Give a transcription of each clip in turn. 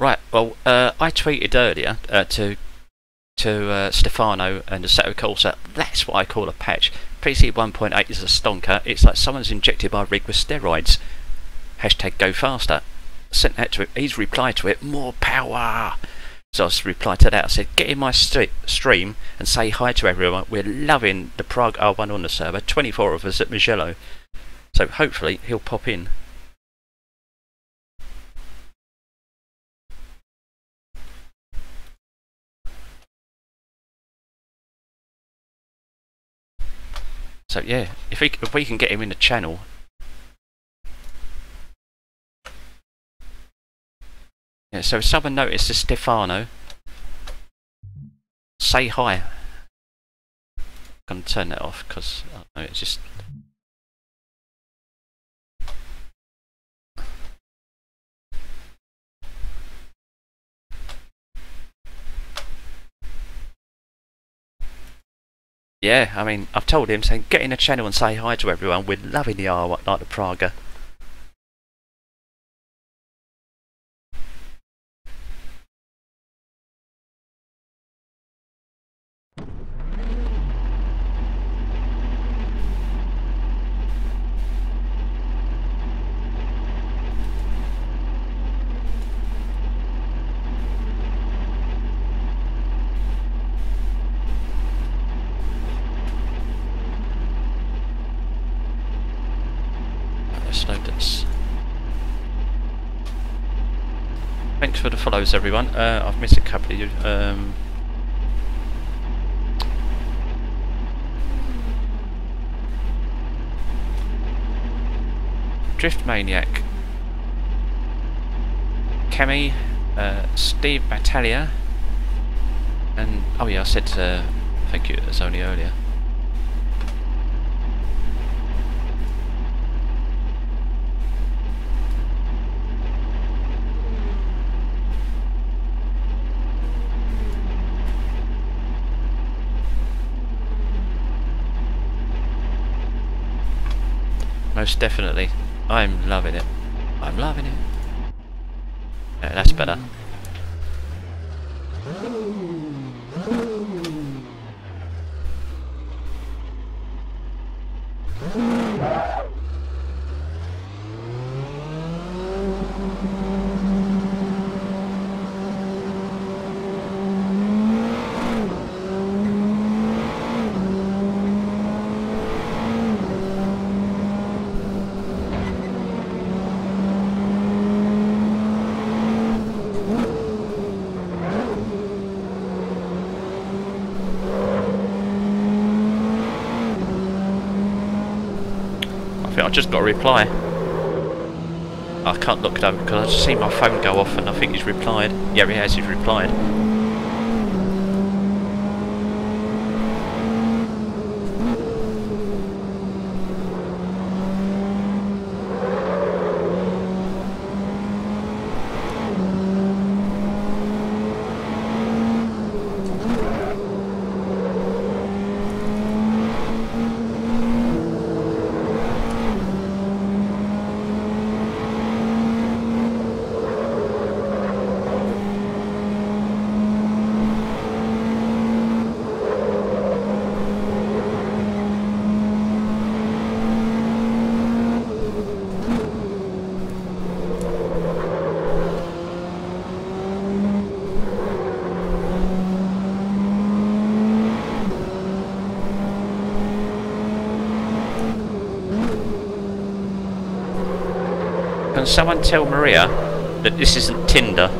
Right. Well, uh, I tweeted earlier uh, to to uh, Stefano and Assetto Corsa. That's what I call a patch. PC 1.8 is a stonker. It's like someone's injected my rig with steroids. Hashtag go faster. Sent that to him. He's replied to it. More power. So I replied to that. I said, get in my st- stream and say hi to everyone. We're loving the Praga R1 on the server. 24 of us at Mugello. So hopefully he'll pop in. So yeah, if we if we can get him in the channel. Yeah, so if someone notices Stefano, say hi. I'm gonna turn that off because it's just Yeah, I mean, I've told him, saying, get in the channel and say hi to everyone. We're loving the R like the Praga. For the follows, everyone. Uh, I've missed a couple of you. Um, Drift Maniac, Kemi, uh, Steve Battaglia, and oh yeah, I said uh, thank you. Only earlier. Most definitely. I'm loving it. I'm loving it. Yeah, that's better. I just got a reply. I can't look it up because I just see my phone go off and I think he's replied. Yeah, he has, he's replied. Can someone tell Maria that this isn't Tinder?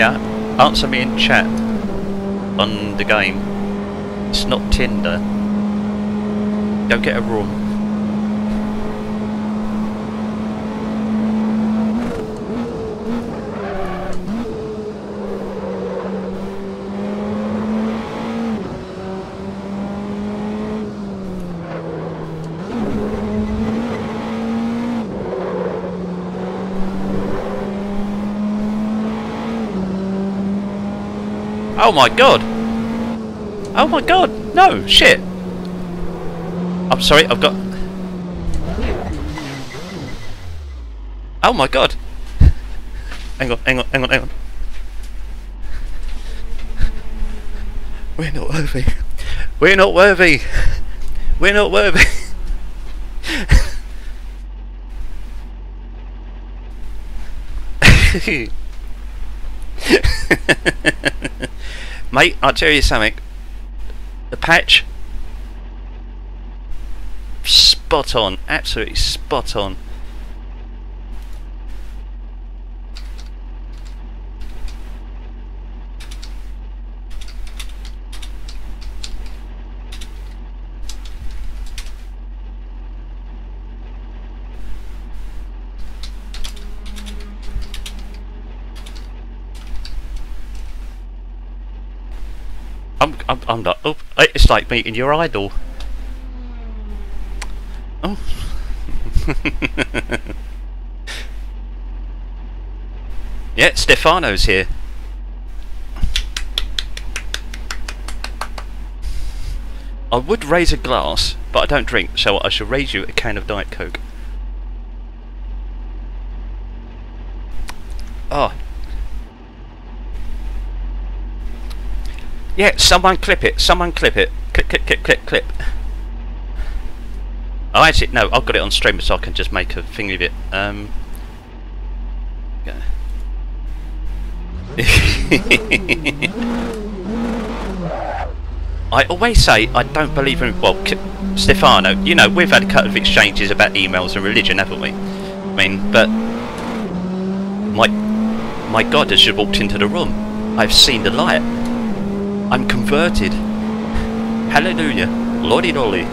Answer me in chat on the game. It's not Tinder. Go get a room. Oh my god! Oh my god! No! Shit! I'm sorry, I've got... Oh my god! hang on, hang on, hang on, hang on. We're not worthy. We're not worthy. We're not worthy. Mate, I'll tell you something. The patch, spot on, absolutely spot on. I'm, I'm, not. Oh, it's like meeting your idol. Oh. yeah, Stefano's here. I would raise a glass, but I don't drink, so I shall raise you a can of Diet Coke. Oh, Yeah, someone clip it. Someone clip it. Clip, clip, clip, clip, clip. Oh, actually, no, I've got it on stream so I can just make a thing of it. Um, yeah. I always say I don't believe in. Well, Stefano, you know, we've had a couple of exchanges about emails and religion, haven't we? I mean, but. My, my God has just walked into the room. I've seen the light. I'm converted. Hallelujah. Lordy dolly.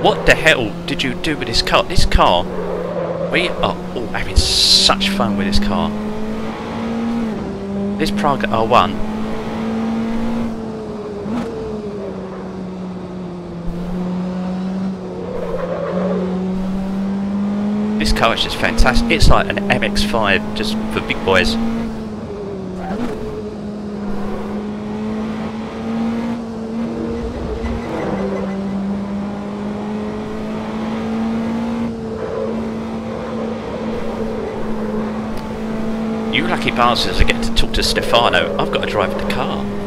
What the hell did you do with this car? This car, we are all having such fun with this car. This Praga R1 This car is just fantastic. It's like an MX-5 just for big boys. You lucky bastards are getting to talk to Stefano. I've got to drive the car.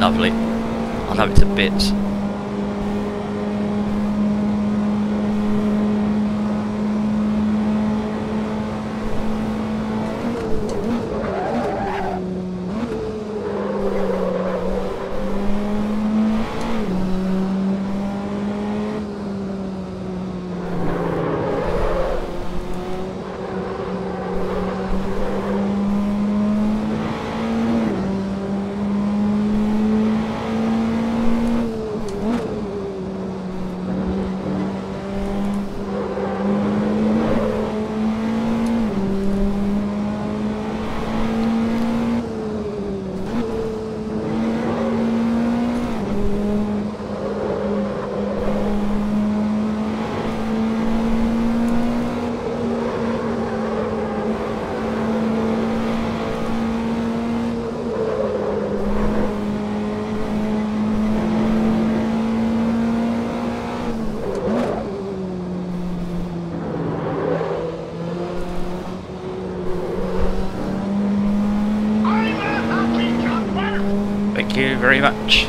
lovely. I love it to bits. Very much.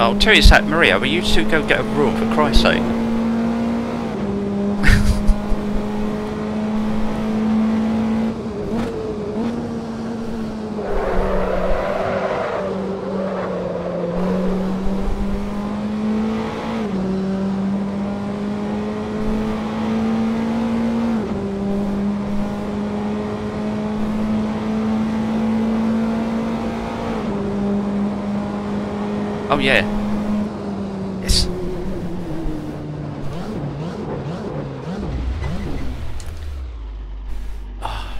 Oh, tell you that, Maria, will you two go get a room for Christ's sake? Oh yeah. Yes. Ah.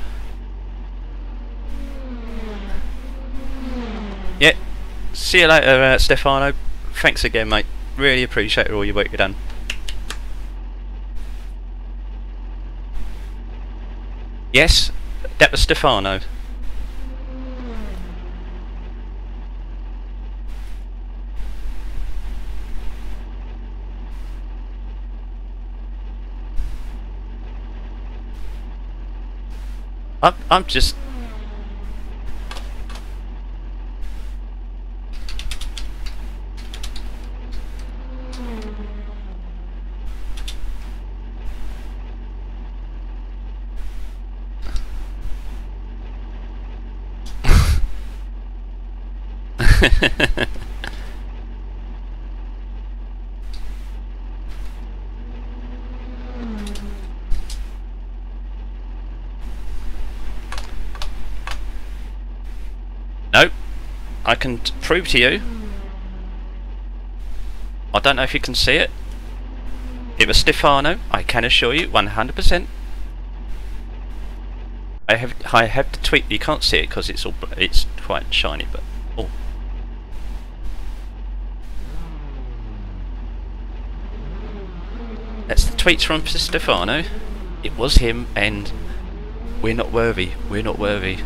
Yeah. See you later, uh, Stefano. Thanks again, mate. Really appreciate all your work you've done. Yes, that was Stefano. I'm, I'm just... no, I can prove to you. I don't know if you can see it. It was Stefano, I can assure you, 100%. I have I have the tweet. You can't see it because it's all it's quite shiny, but oh, that's the tweets from Stefano. It was him, and we're not worthy. We're not worthy.